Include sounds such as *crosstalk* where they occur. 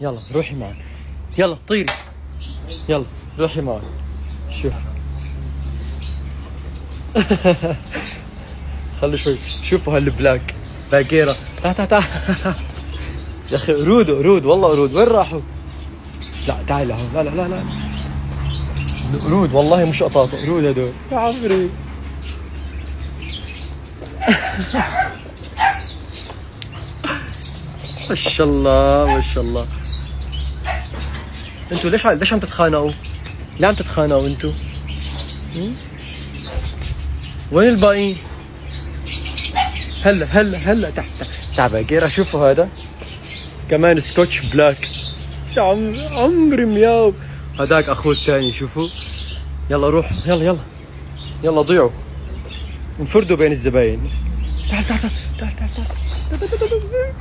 يلا روحي معي. يلا طيري. يلا روحي معي. شوف *laughs* خلي شوي. شوفوا هالبلاك. باكيرة تعال تعال تعال *laughs* يا أخي قرود قرود والله قرود وين راحوا؟ لا تعال لهون لا لا لا لا. قرود والله مش قطاطة. قرود هدول. يا عمري. *laughs* ما شاء الله ما شاء الله. أنتوا ليش ليش عم تتخانقوا؟ ليه عم تتخانقوا أنتوا؟ وين الباقيين؟ هلا هلا هلا. تعال تعال باقيرة شوفوا هذا. كمان سكوتش بلاك. يا عم عمري مياو. هذاك أخوه الثاني شوفوا. يلا روح. يلا يلا. يلا ضيعوا. انفردوا بين الزباين. تعال تعال, تعال, تعال, تعال, تعال.